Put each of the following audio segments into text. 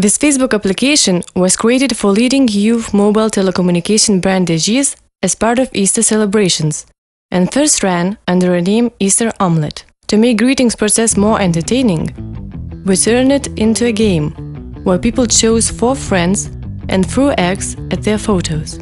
This Facebook application was created for leading youth mobile telecommunication brand Ežys as part of Easter celebrations and first ran under the name Easter Omelette. To make greetings process more entertaining, we turned it into a game where people chose four friends and threw eggs at their photos.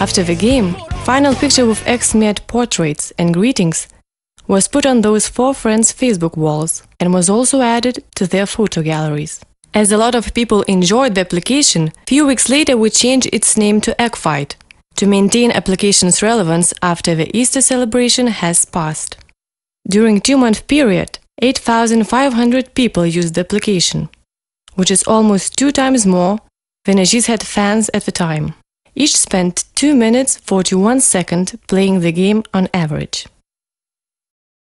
After the game, final picture with ex-Met portraits and greetings was put on those four friends' Facebook walls and was also added to their photo galleries. As a lot of people enjoyed the application, few weeks later we changed its name to Eggfight to maintain application's relevance after the Easter celebration has passed. During two-month period, 8,500 people used the application, which is almost two times more than Ežys had fans at the time. Each spent 2 minutes 41 seconds playing the game on average.